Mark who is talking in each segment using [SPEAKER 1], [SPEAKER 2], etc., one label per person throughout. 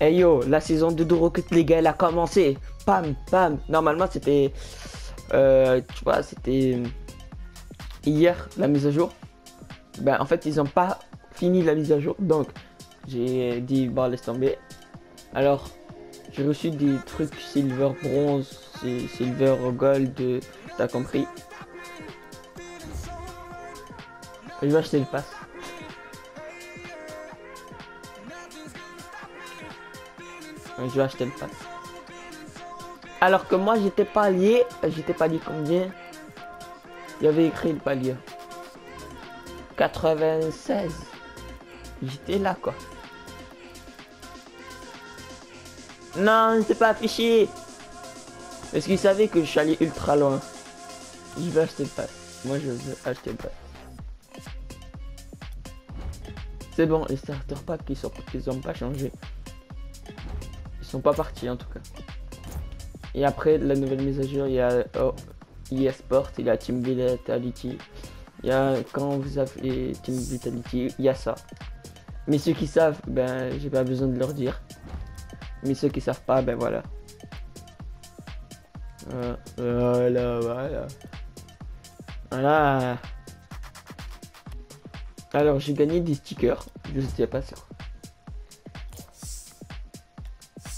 [SPEAKER 1] Hey yo, la saison 2 de Rocket League, elle a commencé. Pam, pam. Normalement, c'était. euh, tu vois, c'était. Hier, la mise à jour. Ben, en fait, ils ont pas fini la mise à jour. Donc, j'ai dit, bon, laisse tomber. Alors, j'ai reçu des trucs silver, bronze, si- silver, gold. T'as compris. Je vais acheter le pass. Je vais acheter le pass. Alors que moi j'étais pas lié, j'étais pas lié combien Il y avait écrit le palier. 96. J'étais là quoi. Non, c'est pas affiché. Parce qu'ils savaient que je suis allé ultra loin. Je vais acheter le pass. Moi je veux acheter le pass. C'est bon, les starter packs ils sont ils ont pas changé. Ils sont pas partis en tout cas. Et après la nouvelle mise à jour, il y a oh, EA Sport, il y a Team Vitality. Il y a quand vous avez Team Vitality, il y a ça. Mais ceux qui savent, ben j'ai pas besoin de leur dire. Mais ceux qui savent pas, ben voilà. Euh, Voilà, voilà. Voilà. Alors j'ai gagné des stickers, je sais pas sûr.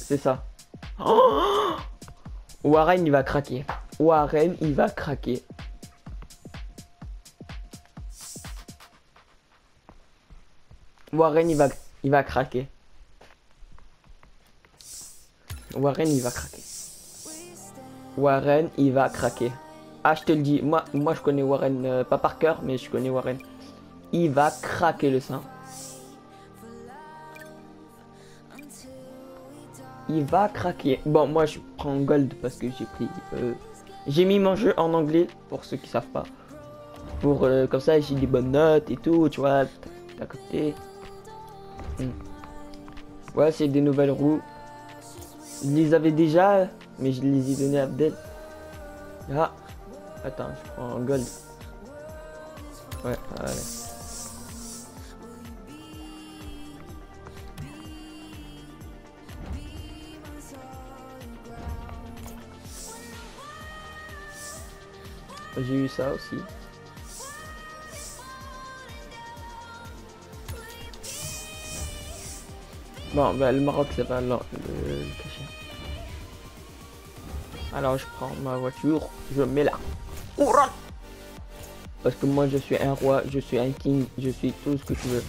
[SPEAKER 1] C'est ça. Oh Warren il va craquer. Warren il va craquer. Warren il va il va craquer. Warren il va craquer. Warren il va craquer. Ah je te le dis, moi moi je connais Warren euh, pas par cœur mais je connais Warren. Il va craquer le sein. Il va craquer. Bon, moi je prends gold parce que j'ai pris. euh, j'ai mis mon jeu en anglais pour ceux qui savent pas. Pour euh, comme ça j'ai des bonnes notes et tout, tu vois, à côté. Hmm. Ouais, c'est des nouvelles roues. Je les avais déjà, mais je les ai données à Abdel. Ah, attends, je prends en gold. Ouais, allez. J'ai eu ça aussi. Bon, ben le Maroc c'est pas le, le- cachet. Alors je prends ma voiture, je mets là. Parce que moi je suis un roi, je suis un king, je suis tout ce que tu veux.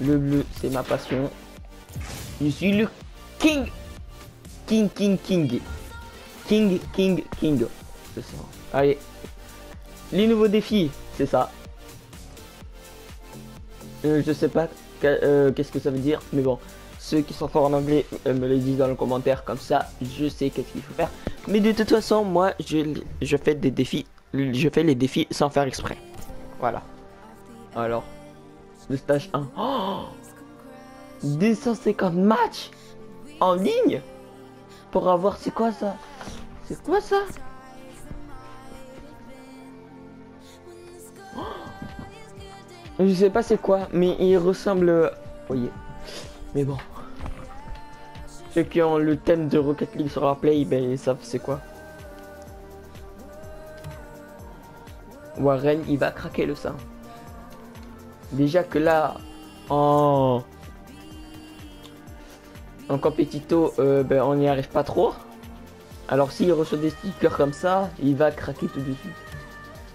[SPEAKER 1] Le bleu c'est ma passion. Je suis le king. King, king, king. King, king, king. Allez. Les nouveaux défis, c'est ça. Euh, je sais pas euh, qu'est-ce que ça veut dire, mais bon. Ceux qui sont forts en anglais euh, me le disent dans le commentaire, comme ça je sais qu'est-ce qu'il faut faire. Mais de toute façon, moi je, je fais des défis, je fais les défis sans faire exprès. Voilà. Alors, le stage 1. Oh 250 matchs en ligne pour avoir, c'est quoi ça? C'est quoi ça? Je sais pas c'est quoi, mais il ressemble. Voyez. Mais bon. Ceux qui ont le thème de Rocket League sur leur play, ben ils savent c'est quoi. Warren, il va craquer le sein. Déjà que là, en en compétito, euh, ben on n'y arrive pas trop. Alors s'il reçoit des stickers comme ça, il va craquer tout de suite.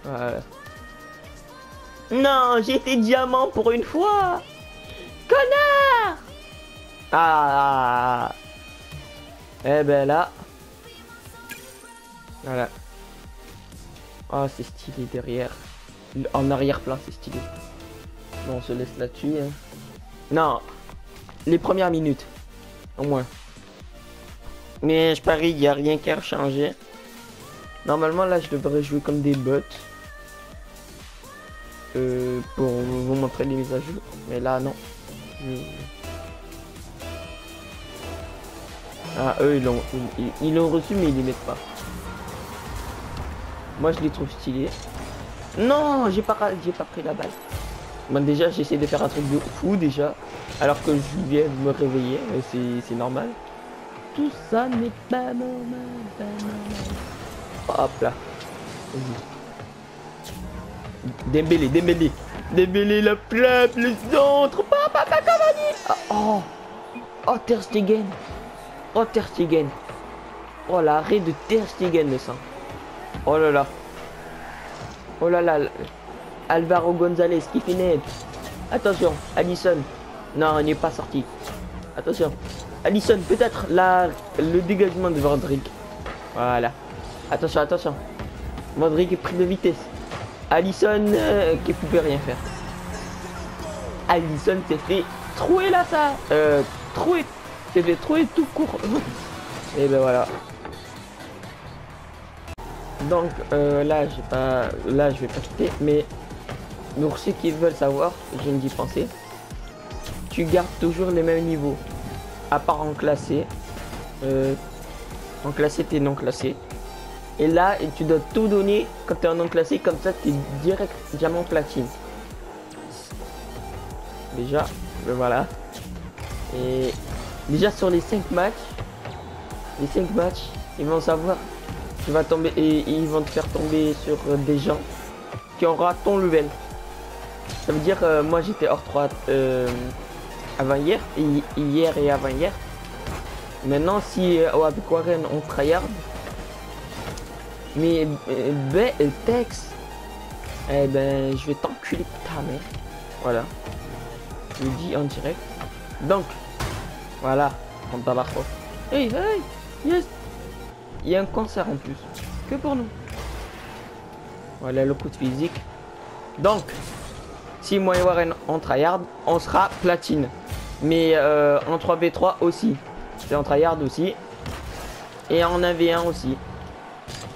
[SPEAKER 1] Voilà. Non, été diamant pour une fois Connard Ah Eh ben là... Voilà. Ah, c'est stylé derrière. En arrière-plan, c'est stylé. Bon, on se laisse là-dessus. hein. Non, les premières minutes, au moins. Mais je parie, il n'y a rien qui a changé. Normalement, là, je devrais jouer comme des bots. Euh, pour vous montrer les mises à jour. Mais là, non. Ah, eux, ils l'ont ils, l'ont reçu, mais ils les mettent pas. Moi, je les trouve stylés. Non, j'ai pas, j'ai pas pris la balle. Bon, déjà, j'essaie de faire un truc de fou, déjà. Alors que je viens de me réveiller, euh, c'est- c'est normal. Tout ça n'est pas normal, pas normal. Hop là. Dembélé, Dembélé. Dembélé, la plaque, le centre. Papa, papa. Ah, oh. Oh, Ter Stegen. Oh, Ter Stegen. Oh, l'arrêt de Ter Stegen, le sang. Oh là là. Oh là là. Alvaro Gonzalez qui fait net. Attention, Allison. Non, il n'est pas sorti. Attention. Allison, peut-être là, le dégagement de Vandrick. Voilà. Attention, attention. Vandrick est pris de vitesse. Allison euh, qui pouvait rien faire. Allison s'est fait trouer là ça. Euh, trouer. S'est fait trouer tout court. Et ben voilà. Donc euh, là, j'ai pas, là je vais pas quitter, mais pour ceux qui veulent savoir, je viens d'y penser. Tu gardes toujours les mêmes niveaux, à part en classé. Euh, en classé, t'es non classé. Et là, tu dois tout donner quand t'es en non classé, comme ça t'es direct diamant platine. Déjà, ben voilà. Et déjà sur les 5 matchs, les 5 matchs, ils vont savoir tu vas tomber et ils vont te faire tomber sur des gens qui aura ton level. Ça veut dire euh, moi j'étais hors 3 euh, avant hier, et, hier et avant hier. Maintenant si euh, avec Warren on tryhard, mais euh, ben, Tex, eh ben je vais t'enculer ta mère. Voilà. Je le dis en direct. Donc, voilà, on tabac trop. Hey, hey, yes, il y a un concert en plus. Que pour nous. Voilà le coup de physique. Donc, si moi et Warren on tryhard, on sera platine. Mais euh, en 3v3 aussi. C'est en tryhard aussi. Et en 1v1 aussi.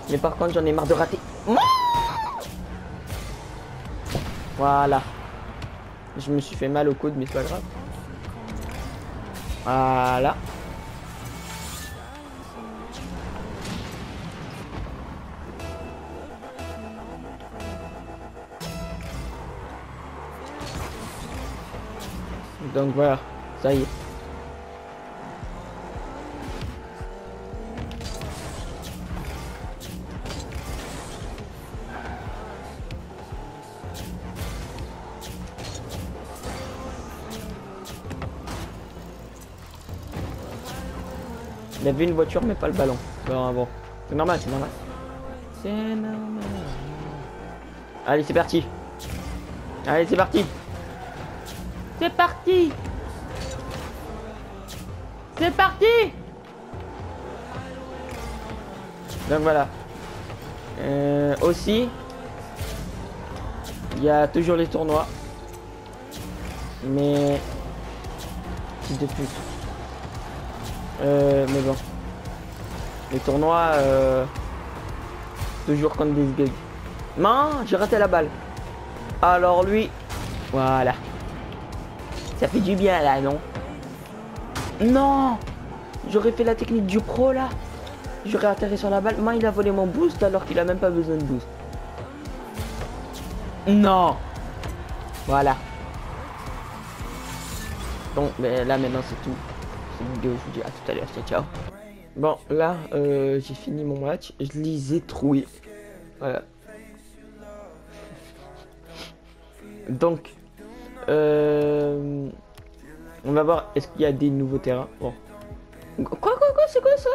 [SPEAKER 1] Mais par contre, j'en ai marre de rater. Voilà. Je me suis fait mal au coude, mais c'est pas grave. Voilà. Donc voilà, ça y est. Il avait une voiture mais pas le ballon. Bon. C'est normal, c'est normal. C'est normal. Allez, c'est parti. Allez, c'est parti. C'est parti C'est parti Donc voilà. Euh, aussi, il y a toujours les tournois. Mais... Fils de pute. Euh, mais bon. Les tournois, euh, toujours contre des gueules. Non, j'ai raté la balle. Alors lui, voilà. Ça fait du bien là, non? Non J'aurais fait la technique du pro là. J'aurais atterri sur la balle. Moi, il a volé mon boost alors qu'il a même pas besoin de boost. Non Voilà. Donc, mais là maintenant c'est tout. Vidéo, je vous dis à tout à l'heure. Ciao, ciao. Bon, là, euh, j'ai fini mon match. Je les ai troués. Voilà. Donc, euh, on va voir est-ce qu'il y a des nouveaux terrains? Bon. Quoi, quoi, quoi, c'est quoi ça?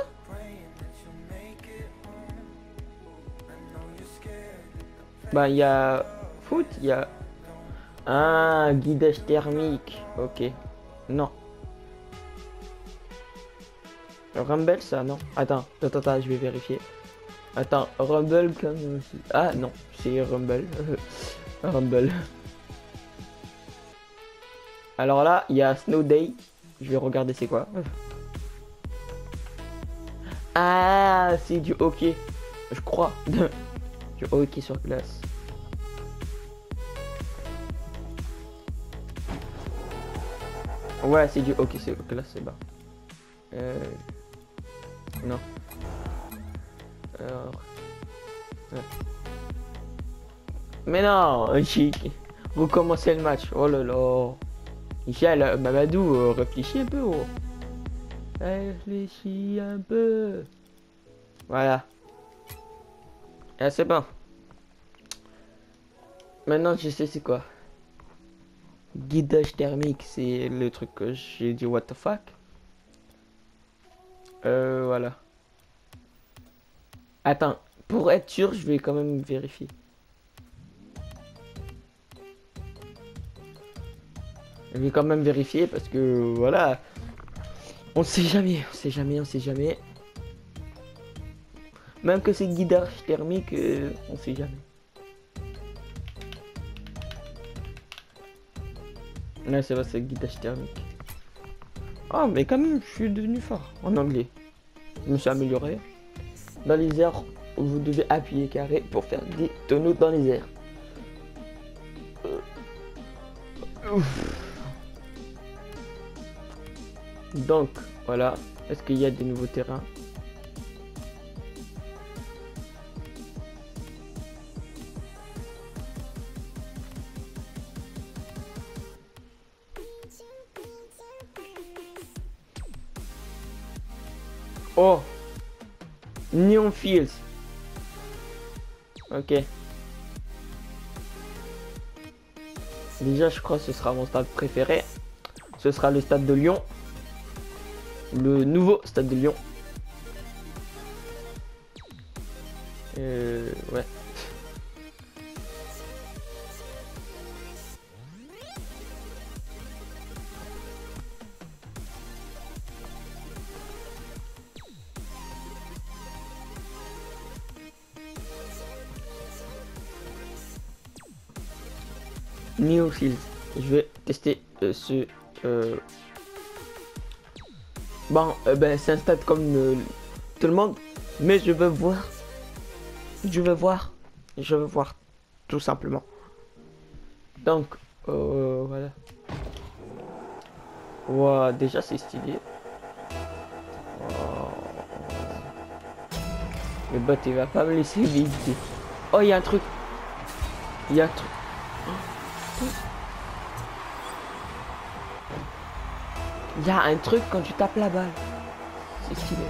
[SPEAKER 1] Bah, il y a foot, il y a un guidage thermique. Ok. Non. Rumble, ça, non Attends, attends, attends, je vais vérifier. Attends, Rumble comme... Ah, non, c'est Rumble. Rumble. Alors là, il y a Snow Day. Je vais regarder c'est quoi. Ah, c'est du hockey. Je crois. du hockey sur glace. Ouais, c'est du hockey sur glace, c'est bas. Euh... Non. Alors... Ouais. Mais non, recommencer le match. Oh là là. Michel, Mamadou, euh, réfléchis un peu. Oh. Réfléchis un peu. Voilà. Ah, c'est bon. Maintenant, je sais c'est quoi. Guidage thermique, c'est le truc que j'ai dit what the fuck. Euh, voilà. Attends, pour être sûr, je vais quand même vérifier. Je vais quand même vérifier parce que voilà. On sait jamais, on sait jamais, on sait jamais. Même que c'est guidage thermique, euh, on sait jamais. Là, c'est vrai, c'est guidage thermique. Ah, mais quand même, je suis devenu fort en anglais. Je me suis amélioré. Dans les airs, vous devez appuyer carré pour faire des tonneaux dans les airs. Donc, voilà. Est-ce qu'il y a des nouveaux terrains? Ok. Déjà, je crois que ce sera mon stade préféré. Ce sera le stade de Lyon. Le nouveau stade de Lyon. Euh. New Fields. Je vais tester euh, ce. Euh... Bon, euh, ben c'est un stade comme tout le monde, mais je veux voir. Je veux voir. Je veux voir, tout simplement. Donc, voilà. Wow, déjà c'est stylé. Oh. Le bot il va pas me laisser vite. Oh, il y a un truc. Il y a un truc. Il y a un truc quand tu tapes la balle. C'est stylé.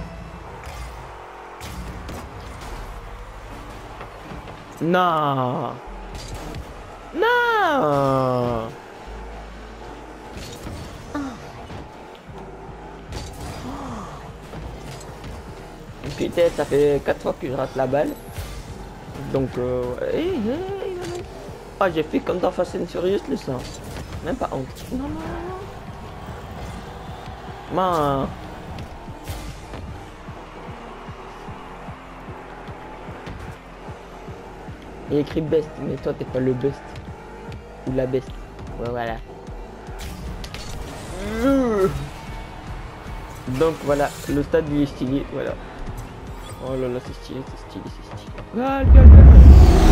[SPEAKER 1] Non. Non. Putain, ça fait 4 fois que je rate la balle. Donc, euh. Ah, j'ai fait comme dans Fast and Furious le sang. Même pas honte. Non, non, non, non. Man. Il écrit best, mais toi t'es pas le best. Ou la best. Ouais, voilà. Donc voilà, le stade lui est stylé, voilà. Oh là là, c'est stylé, c'est stylé, c'est stylé. Ah, le gars, le gars.